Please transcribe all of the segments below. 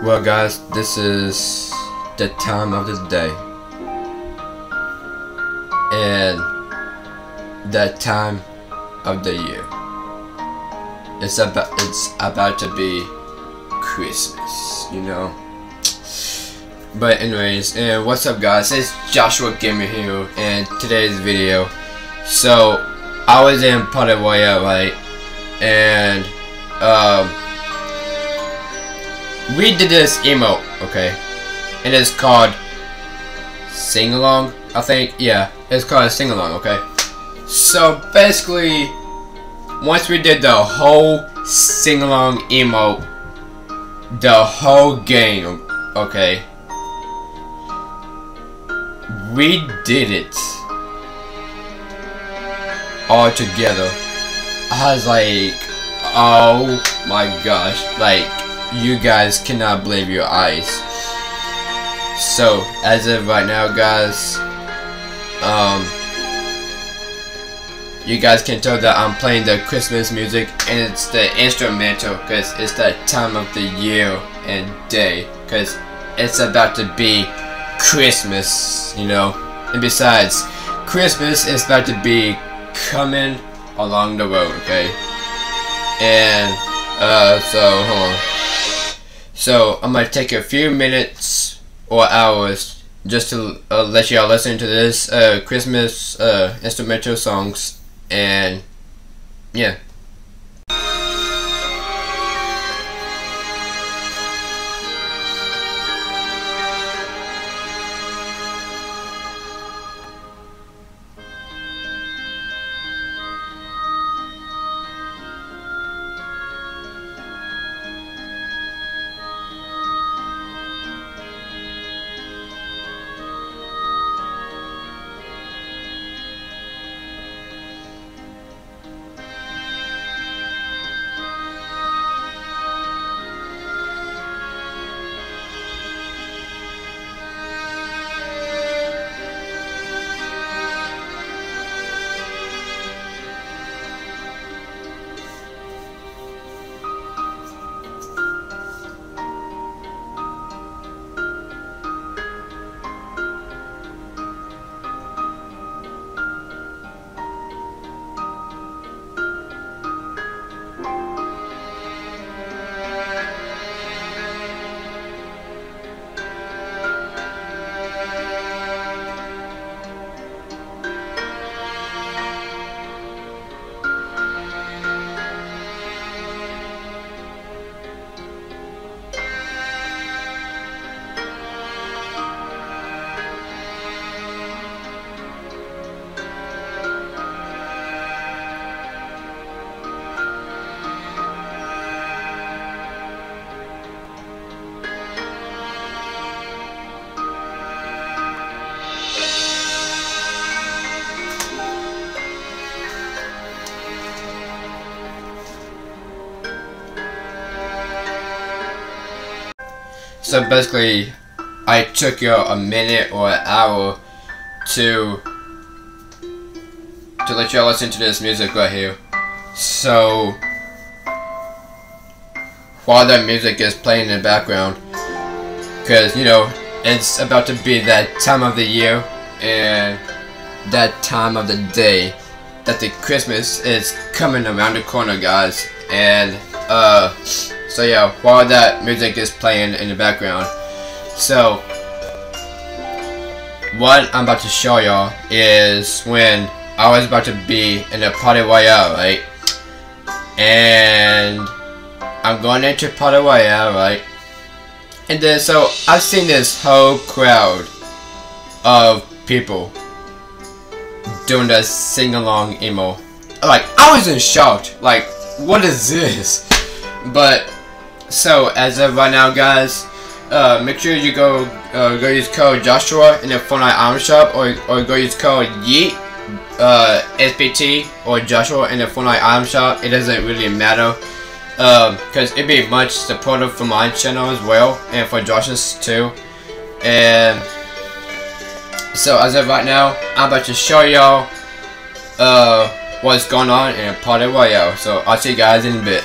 Well guys, this is the time of the day. And that time of the year. It's about it's about to be Christmas, you know. But anyways, and what's up guys? It's Joshua Gamer here and today's video. So I was in Royale, right? And um we did this emote, okay? It's called Sing Along, I think. Yeah, it's called Sing Along, okay? So basically, once we did the whole Sing Along emote, the whole game, okay? We did it all together. I was like, oh my gosh, like you guys cannot believe your eyes. So, as of right now, guys, um, you guys can tell that I'm playing the Christmas music, and it's the instrumental, because it's that time of the year and day, because it's about to be Christmas, you know, and besides, Christmas is about to be coming along the road, okay, and, uh, so, hold on. So I'm gonna take a few minutes or hours just to uh, let y'all listen to this uh, Christmas uh, instrumental songs and yeah. So basically, I took you a minute or an hour to to let y'all listen to this music right here. So while that music is playing in the background, because you know it's about to be that time of the year and that time of the day that the Christmas is coming around the corner, guys. And uh. So yeah, while that music is playing in the background. So, what I'm about to show y'all is when I was about to be in a party royale, right? And I'm going into party royale, right? And then, so I've seen this whole crowd of people doing the sing-along emo. Like, I was in shock. Like, what is this? But so as of right now, guys, uh, make sure you go uh, go use code Joshua in the Fortnite Item Shop, or or go use code Yeet uh, SPT or Joshua in the Fortnite Item Shop. It doesn't really matter because um, it'd be much supportive for my channel as well, and for Josh's too. And so as of right now, I'm about to show y'all uh, what's going on in Party Royale. So I'll see you guys in a bit.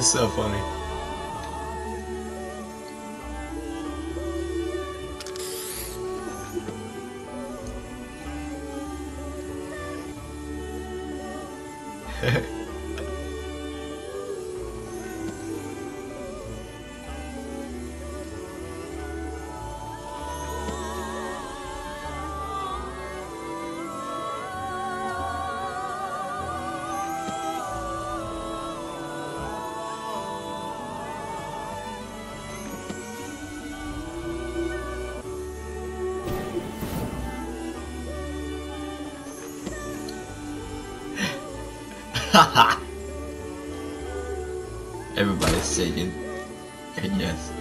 it's so funny. Everybody's singing. And yes.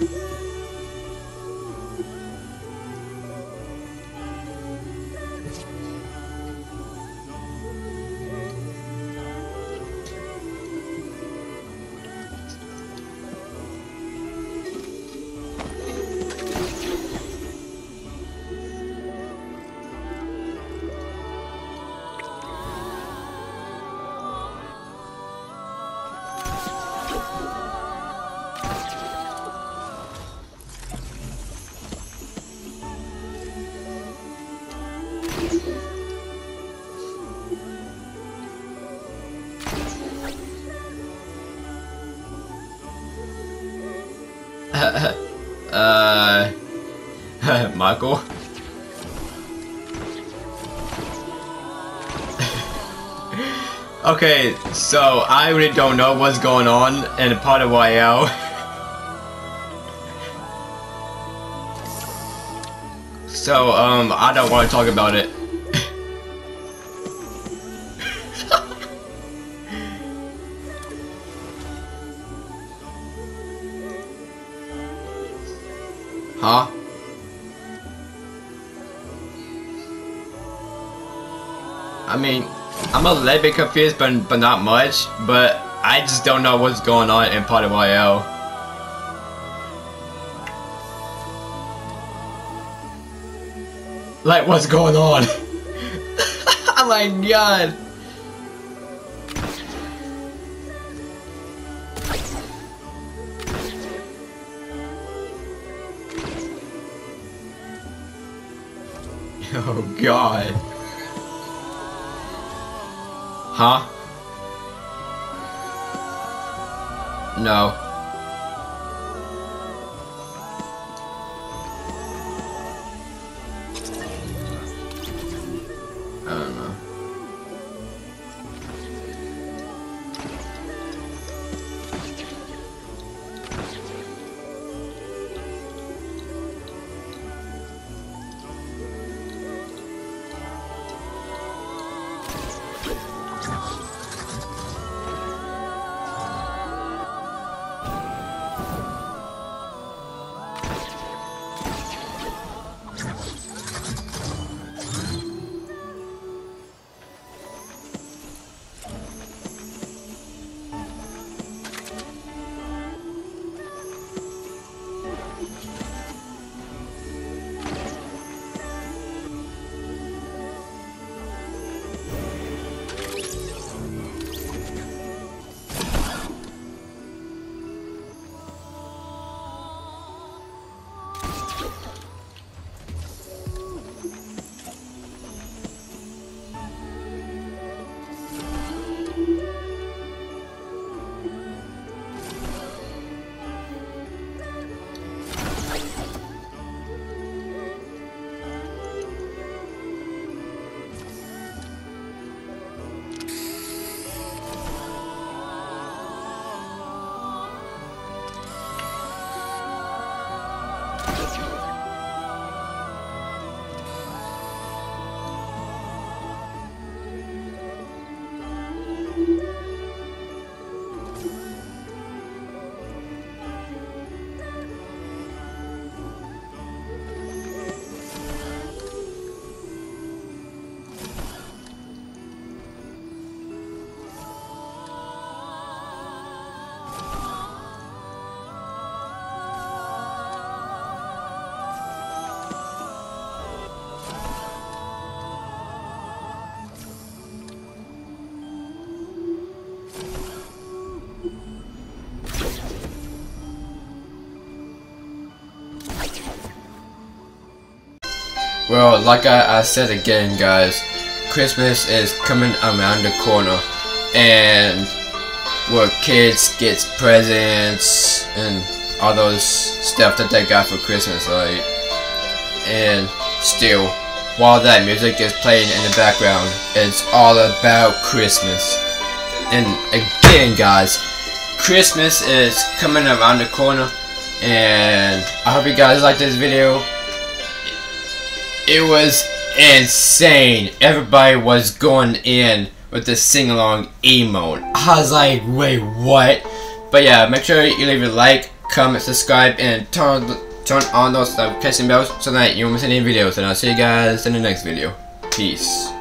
Yeah. Uh, uh, Michael? okay, so I really don't know what's going on in Party Royale. so, um, I don't want to talk about it. Huh? I mean, I'm a little bit confused, but but not much. But I just don't know what's going on in Party Royale. Like, what's going on? oh my god! Oh god. Huh? No. Well, like I, I said again, guys, Christmas is coming around the corner, and where kids get presents and all those stuff that they got for Christmas, right? And still, while that music is playing in the background, it's all about Christmas. And again, guys, Christmas is coming around the corner, and I hope you guys like this video. It was insane. Everybody was going in with the sing-along emote. I was like, wait, what? But yeah, make sure you leave a like, comment, subscribe, and turn turn on those notification bells so that you don't miss any videos. And I'll see you guys in the next video. Peace.